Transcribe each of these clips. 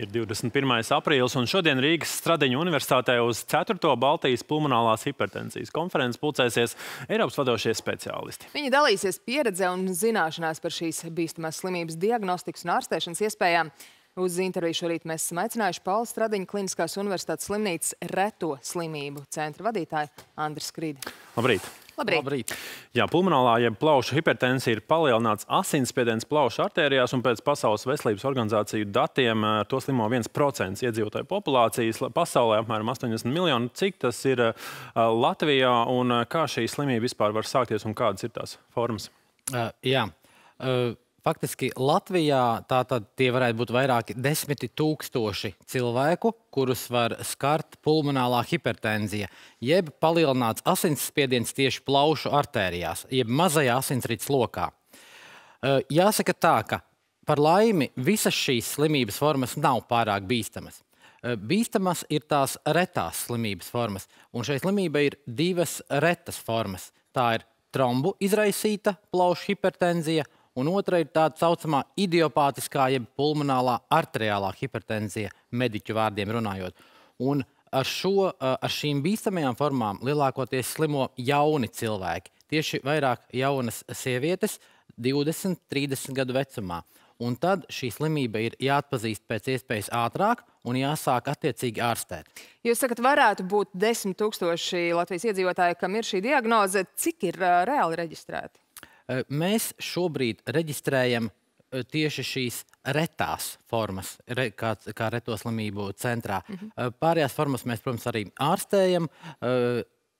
Ir 21. aprīlis, un šodien Rīgas Stradiņu universitātē uz 4. Baltijas pulmonālās hipertensijas konferences pulcēsies Eiropas vadošie speciālisti. Viņi dalīsies pieredze un zināšanās par šīs bīstamās slimības diagnostikas un ārstēšanas iespējām. Uz interviju šorīt mēs esam aicinājuši Paula Stradiņa Kliniskās universitātes slimnīcas reto slimību centra vadītāju Andris Krīdi. Labrīt! Labrīt. Labrīt. Jā, pulmonālā jeb plaušu hipertensija ir palielināts asinsspiediens plaušu artērijās, un pēc Pasaules veselības organizāciju datiem ar to slimo 1% iedzīvotāju populācijas. Pasaulē apmēram 80 miljoni. Cik tas ir uh, Latvijā, un uh, kā šī slimība vispār var sākties, un kādas ir tās formas? Uh, jā. Uh, Faktiski Latvijā tātad tie varētu būt vairāki desmiti tūkstoši cilvēku, kurus var skart pulmonālā hipertenzija, jeb palielināts asinsspiediens tieši plaušu artērijās, jeb mazajā asinsrites lokā. Jāsaka tā, ka par laimi visas šīs slimības formas nav pārāk bīstamas. Bīstamas ir tās retās slimības formas, un šai slimībai ir divas retas formas. Tā ir trombu izraisīta plaušu hipertenzija un otra ir tā saucamā idiopātiskā, jeb pulmonālā arteriālā hipertenzija, mediķu vārdiem runājot. Un ar, šo, ar šīm bīstamajām formām lielākoties slimo jauni cilvēki, tieši vairāk jaunas sievietes, 20, 30 gadu vecumā. Un tad šī slimība ir jāatpazīst pēc iespējas ātrāk un jāsāk attiecīgi ārstēt. Jūs sakat, varētu būt 10 tūkstoši Latvijas iedzīvotāji, kam ir šī diagnoze. Cik ir uh, reāli reģistrēti? Mēs šobrīd reģistrējam tieši šīs retās formas, re, kā, kā reto slimību centrā. Mm -hmm. Pārējās formas mēs, protams, arī ārstējam.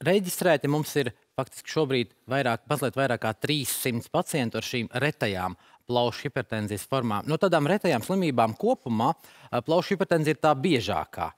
Reģistrēti mums ir faktiski šobrīd vairāk, mazliet vairāk kā 300 pacientu ar šīm retajām plaušu hipertenzijas formām. No tādām retajām slimībām kopumā plaušu hipertenzija ir tā biežākā.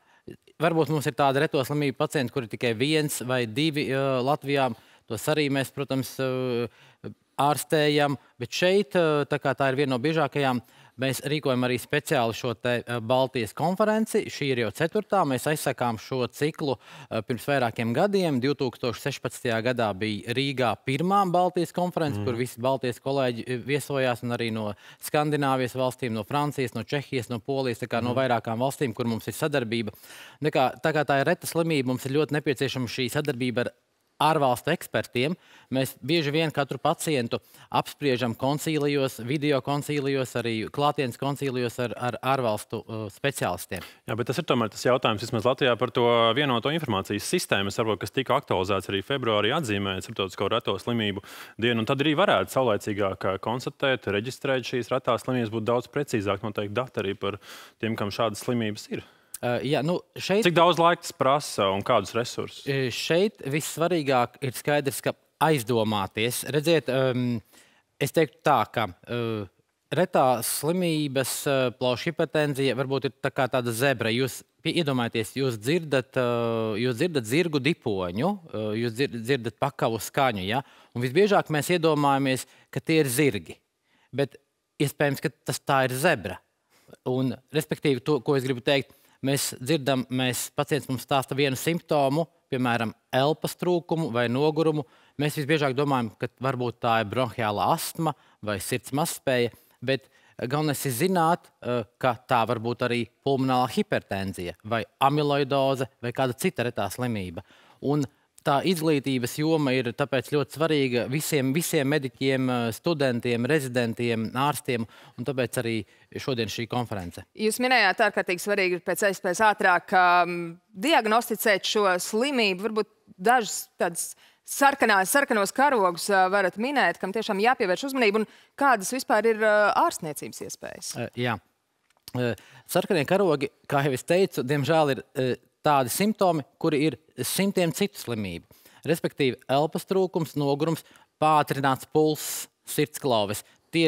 Varbūt mums ir tāda reto slimību pacienti, kuri tikai viens vai divi uh, Latvijā. Tos arī mēs, protams, uh, ārstējam, bet šeit, eh, tā kā tā ir viena no biežākajām, mēs rīkojam arī speciāli šo eh, Baltijas konferenci. Šī ir jau ceturtā. Mēs aizsākām šo ciklu eh, pirms vairākiem gadiem. 2016. gadā bija Rīgā pirmā Baltijas konference, mm. kur visi Baltijas kolēģi viesojās, un arī no Skandināvijas valstīm, no Francijas, no Čehijas, no Polijas, tā kā mm. no vairākām valstīm, kur mums ir sadarbība. Tā kā, tā kā tā ir reta slimība, mums ir ļoti nepieciešama šī sadarbība ar ārvalstu ekspertiem. Mēs bieži vien katru pacientu apspriežam koncīlijos, video koncīlijos, arī klātienes koncīlijos ar, ar ārvalstu uh, speciālistiem. Jā, bet tas ir tomēr tas jautājums vismaz Latvijā par to vienoto informācijas sistēmu, varbūt, kas tika aktualizēts arī februārī atzīmējot starptautisko reto slimību dienu. Un tad arī varētu saulēcīgāk konstatēt, reģistrēt šīs retās slimības, būtu daudz precīzāk noteikti dati arī par tiem, kam šādas slimības ir. Uh, jā, nu šeit, Cik daudz laika tas prasa un kādus resursus? Uh, šeit vissvarīgāk ir skaidrs, ka aizdomāties. Redziet, um, es teiktu tā, ka uh, retās slimības, uh, plaušu hipertenzija varbūt ir tā kā tāda zebra. Jūs iedomājieties, jūs dzirdat, uh, jūs dzirdat zirgu dipoņu, uh, jūs dzirdat pakavu skaņu, ja? un visbiežāk mēs iedomājamies, ka tie ir zirgi. Bet iespējams, ka tas tā ir zebra. Un, respektīvi, to, ko es gribu teikt, mēs dzirdam, mēs pacients mums stāsta vienu simptomu, piemēram, elpas trūkumu vai nogurumu. Mēs visbiežāk domājam, ka varbūt tā ir bronhiāla astma vai sirds mazspēja, bet galvenais ir zināt, eh, ka tā var būt arī pulmonālā hipertenzija vai amiloidoze vai kāda cita retā slimība. Un tā izglītības joma ir tāpēc ļoti svarīga visiem, visiem mediķiem, studentiem, rezidentiem, ārstiem, un tāpēc arī šodien šī konference. Jūs minējāt, ārkārtīgi svarīgi ir pēc iespējas ātrāk um, diagnosticēt šo slimību, varbūt dažas tādas sarkanās, sarkanos karogus uh, varat minēt, kam tiešām jāpievērš uzmanību, un kādas vispār ir uh, ārstniecības iespējas? Uh, jā. Sarkanie karogi, kā jau es teicu, diemžēl ir tādi simptomi, kuri ir simtiem citu slimību. Respektīvi, elpas trūkums, nogurums, pātrināts pulss, sirdsklauves. Tie,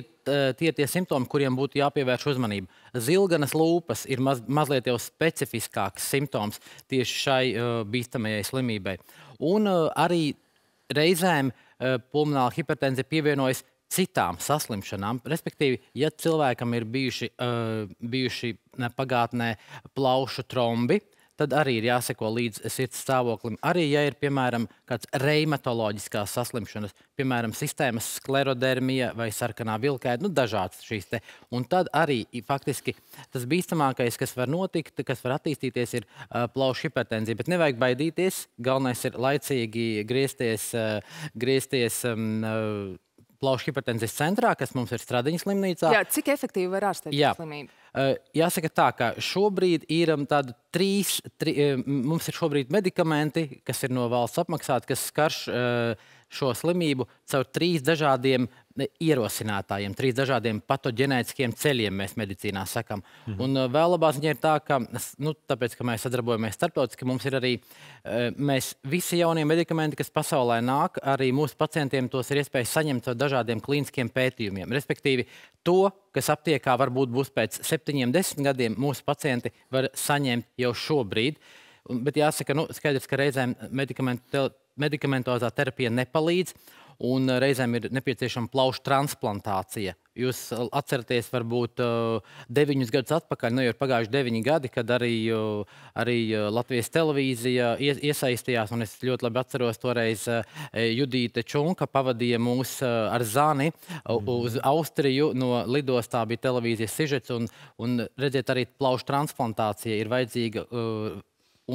tie ir tie simptomi, kuriem būtu jāpievērš uzmanība. Zilganas lūpas ir maz, mazliet jau specifiskāks simptoms tieši šai uh, bīstamajai slimībai. Un uh, arī reizēm uh, pulmonāla hipertenzija pievienojas citām saslimšanām. Respektīvi, ja cilvēkam ir bijuši, uh, bijuši pagātnē plaušu trombi, tad arī ir jāseko līdz sirds stāvoklim. Arī, ja ir, piemēram, kāds reimatoloģiskās saslimšanas, piemēram, sistēmas sklerodermija vai sarkanā vilkēda, nu, dažādas šīs te. Un tad arī faktiski tas bīstamākais, kas var notikt, kas var attīstīties, ir uh, plaušu hipertenzija. Bet nevajag baidīties. Galvenais ir laicīgi griezties, uh, griezties um, plaušu hipertenzijas centrā, kas mums ir Stradiņas slimnīcā. Jā, cik efektīvi var ārstēt šo slimību? Jāsaka tā, ka šobrīd ir tādi trīs, tri, mums ir šobrīd medikamenti, kas ir no valsts apmaksāti, kas skarš šo slimību caur trīs dažādiem ierosinātājiem, trīs dažādiem patoģenētiskiem ceļiem, mēs medicīnā sakām. Mhm. Un vēl labā ziņa ir tā, ka, nu, tāpēc, ka mēs sadarbojamies starptautiski, mums ir arī mēs visi jaunie medikamenti, kas pasaulē nāk, arī mūsu pacientiem tos ir iespējas saņemt caur dažādiem klīniskiem pētījumiem. Respektīvi, to, kas aptiekā varbūt būs pēc septiņiem, desmit gadiem, mūsu pacienti var saņemt jau šobrīd. Bet jāsaka, nu, skaidrs, ka reizēm medikamentozā terapija nepalīdz un eh, reizēm ir nepieciešama plaušu transplantācija. Jūs eh, atceraties, varbūt eh, deviņus gadus atpakaļ, nu jau ir pagājuši deviņi gadi, kad arī, arī Latvijas televīzija iesaistījās, un es ļoti labi atceros toreiz Judīte Čunka pavadīja mūs ar Zani uz Austriju, no lidostā bija televīzijas sižets, un, un redziet, arī plaušu transplantācija ir vajadzīga,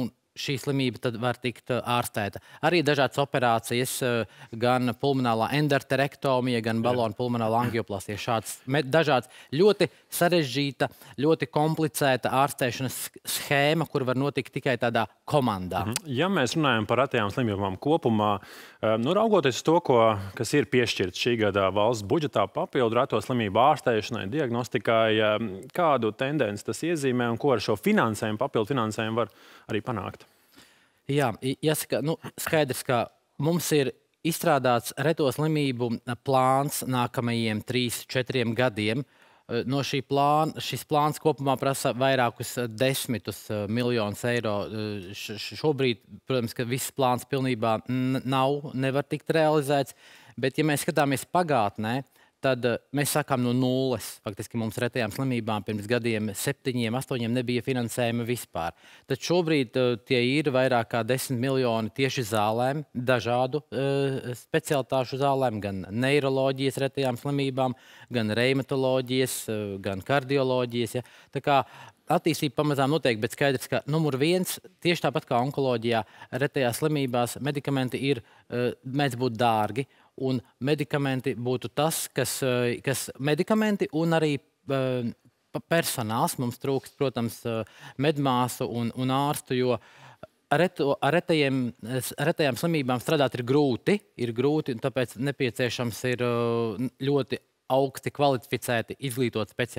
un šī slimība var tikt uh, ārstēta. Arī dažādas operācijas, uh, gan pulmonālā endarterektomija, gan balonu pulmonāla angioplasija. Šāds dažāds ļoti sarežģīta, ļoti komplicēta ārstēšanas schēma, kur var notikt tikai tādā komandā. Mhm. Ja mēs runājam par retām slimībām kopumā, uh, nu, raugoties to, ko, kas ir piešķirts šī gada valsts budžetā papildu reto slimību ārstēšanai, diagnostikai, kādu tendenci tas iezīmē un ko ar šo finansējumu, papildu finansējumu var arī panākt? Jā, jāsaka, nu, skaidrs, ka mums ir izstrādāts reto slimību plāns nākamajiem trīs, četriem gadiem. No šī plāna, šis plāns kopumā prasa vairākus desmitus miljonus eiro. Šobrīd, protams, ka viss plāns pilnībā nav, nevar tikt realizēts, bet ja mēs skatāmies pagātnē, tad uh, mēs sākām no nulles. Faktiski mums retajām slimībām pirms gadiem, septiņiem, astoņiem nebija finansējuma vispār. Tad šobrīd uh, tie ir vairāk kā desmit miljoni tieši zālēm, dažādu uh, specialitāšu zālēm, gan neiroloģijas retajām slimībām, gan reimatoloģijas, uh, gan kardioloģijas. Ja. Tā kā attīstība pamazām notiek, bet skaidrs, ka numur viens, tieši tāpat kā onkoloģijā, retajās slimībās medikamenti ir, uh, mēdz būt dārgi un medikamenti būtu tas, kas, eh, kas medikamenti un arī uh, personāls. Mums trūkst, protams, uh, medmāsu un, un ārstu, jo reto, ar retajiem, retajām slimībām strādāt ir grūti, ir grūti, un tāpēc nepieciešams ir ļoti augsti kvalificēti, izglītoti speciālisti.